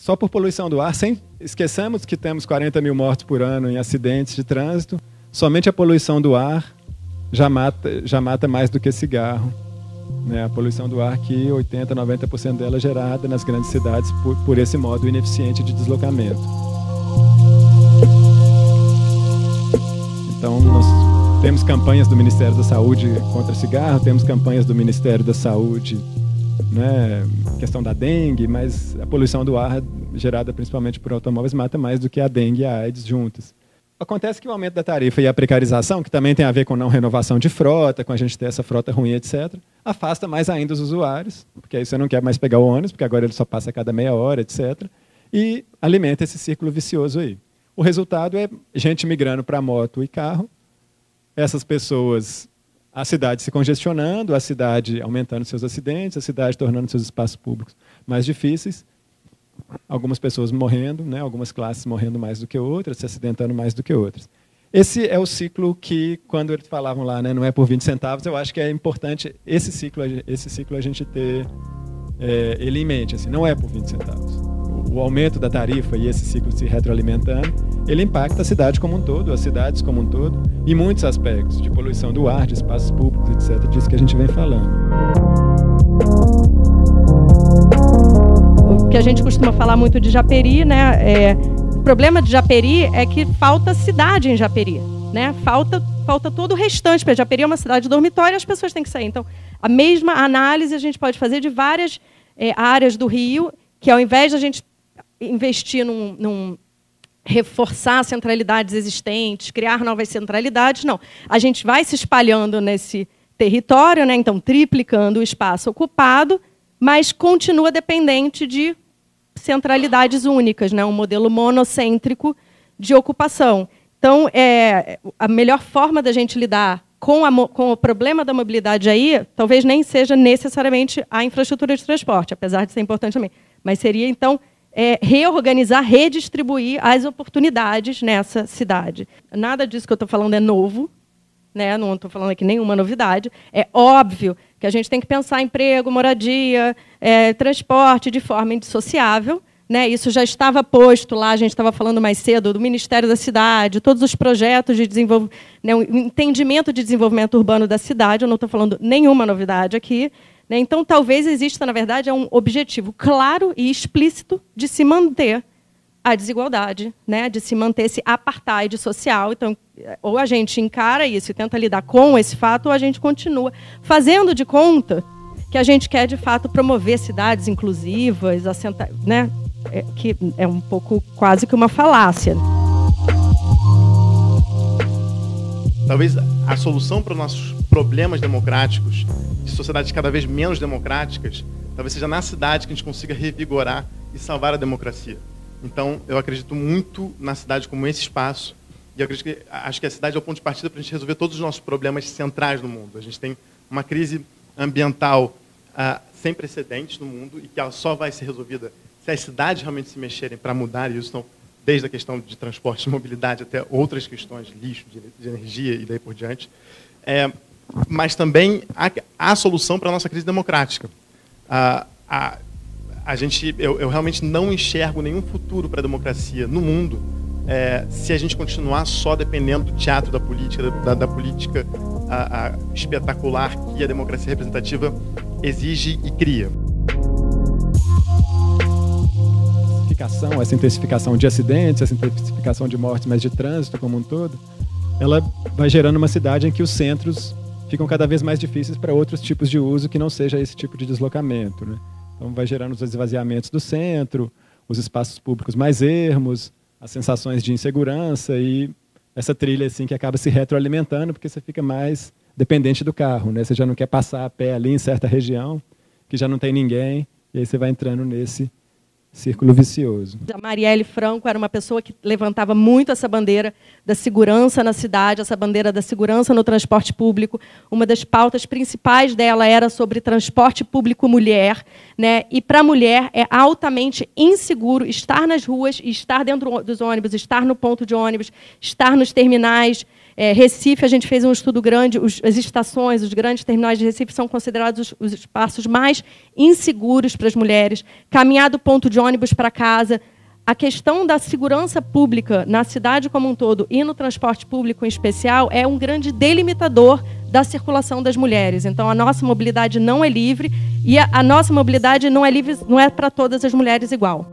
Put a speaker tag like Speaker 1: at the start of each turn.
Speaker 1: Só por poluição do ar, sem esqueçamos que temos 40 mil mortes por ano em acidentes de trânsito. Somente a poluição do ar já mata, já mata mais do que cigarro. Né? A poluição do ar que 80, 90% dela é gerada nas grandes cidades por, por esse modo ineficiente de deslocamento. Então, nós temos campanhas do Ministério da Saúde contra cigarro, temos campanhas do Ministério da Saúde né, questão da dengue, mas a poluição do ar gerada principalmente por automóveis mata mais do que a dengue e a AIDS juntas. Acontece que o aumento da tarifa e a precarização, que também tem a ver com não renovação de frota, com a gente ter essa frota ruim, etc., afasta mais ainda os usuários, porque aí você não quer mais pegar o ônibus, porque agora ele só passa a cada meia hora, etc., e alimenta esse círculo vicioso aí. O resultado é gente migrando para moto e carro, essas pessoas a cidade se congestionando, a cidade aumentando seus acidentes, a cidade tornando seus espaços públicos mais difíceis, algumas pessoas morrendo, né, algumas classes morrendo mais do que outras, se acidentando mais do que outras. Esse é o ciclo que, quando eles falavam lá, né, não é por 20 centavos, eu acho que é importante esse ciclo, esse ciclo a gente ter é, ele em mente. Assim, não é por 20 centavos o aumento da tarifa e esse ciclo se retroalimentando, ele impacta a cidade como um todo, as cidades como um todo, em muitos aspectos, de poluição do ar, de espaços públicos, etc., disso que a gente vem falando.
Speaker 2: O que a gente costuma falar muito de Japeri, né? É, o problema de Japeri é que falta cidade em Japeri, né? Falta, falta todo o restante, porque Japeri é uma cidade dormitória, as pessoas têm que sair. Então, a mesma análise a gente pode fazer de várias é, áreas do Rio, que ao invés de a gente investir num, num reforçar centralidades existentes, criar novas centralidades, não. A gente vai se espalhando nesse território, né? então triplicando o espaço ocupado, mas continua dependente de centralidades únicas, né? um modelo monocêntrico de ocupação. Então, é, a melhor forma da gente lidar com, a, com, o problema da mobilidade aí, talvez nem seja necessariamente a infraestrutura de transporte, apesar de ser importante também, mas seria, então, é, reorganizar, redistribuir as oportunidades nessa cidade. Nada disso que eu estou falando é novo, né? não estou falando aqui nenhuma novidade. É óbvio que a gente tem que pensar emprego, moradia, é, transporte de forma indissociável. Né? Isso já estava posto lá, a gente estava falando mais cedo, do Ministério da Cidade, todos os projetos de desenvolvimento, né, o entendimento de desenvolvimento urbano da cidade, eu não estou falando nenhuma novidade aqui. Né? Então, talvez exista, na verdade, um objetivo claro e explícito de se manter a desigualdade, né? de se manter esse apartheid social. Então, ou a gente encara isso e tenta lidar com esse fato, ou a gente continua fazendo de conta que a gente quer, de fato, promover cidades inclusivas, né? É, que é um pouco quase que uma falácia.
Speaker 3: Talvez a solução para os nossos problemas democráticos, de sociedades cada vez menos democráticas, talvez seja na cidade que a gente consiga revigorar e salvar a democracia. Então, eu acredito muito na cidade como esse espaço, e acredito que, acho que a cidade é o ponto de partida para a gente resolver todos os nossos problemas centrais no mundo. A gente tem uma crise ambiental uh, sem precedentes no mundo e que ela só vai ser resolvida se as cidades realmente se mexerem para mudar isso. Então, desde a questão de transporte e mobilidade até outras questões, lixo, de, de energia e daí por diante. É, mas também há, há solução para a nossa crise democrática. A, a, a gente, eu, eu, realmente não enxergo nenhum futuro para a democracia no mundo é, se a gente continuar só dependendo do teatro da política, da, da política a, a espetacular que a democracia representativa exige e cria.
Speaker 1: Essa intensificação de acidentes, essa intensificação de mortes, mas de trânsito como um todo, ela vai gerando uma cidade em que os centros ficam cada vez mais difíceis para outros tipos de uso que não seja esse tipo de deslocamento. Né? Então, vai gerando os esvaziamentos do centro, os espaços públicos mais ermos, as sensações de insegurança e essa trilha assim que acaba se retroalimentando porque você fica mais dependente do carro, né? Você já não quer passar a pé ali em certa região que já não tem ninguém e aí você vai entrando nesse Círculo vicioso.
Speaker 2: A Marielle Franco era uma pessoa que levantava muito essa bandeira da segurança na cidade, essa bandeira da segurança no transporte público. Uma das pautas principais dela era sobre transporte público mulher. Né? E para a mulher é altamente inseguro estar nas ruas, estar dentro dos ônibus, estar no ponto de ônibus, estar nos terminais. É, Recife, a gente fez um estudo grande, os, as estações, os grandes terminais de Recife são considerados os, os espaços mais inseguros para as mulheres. Caminhar do ponto de ônibus para casa, a questão da segurança pública na cidade como um todo e no transporte público em especial é um grande delimitador da circulação das mulheres. Então, a nossa mobilidade não é livre e a, a nossa mobilidade não é livre, não é para todas as mulheres igual.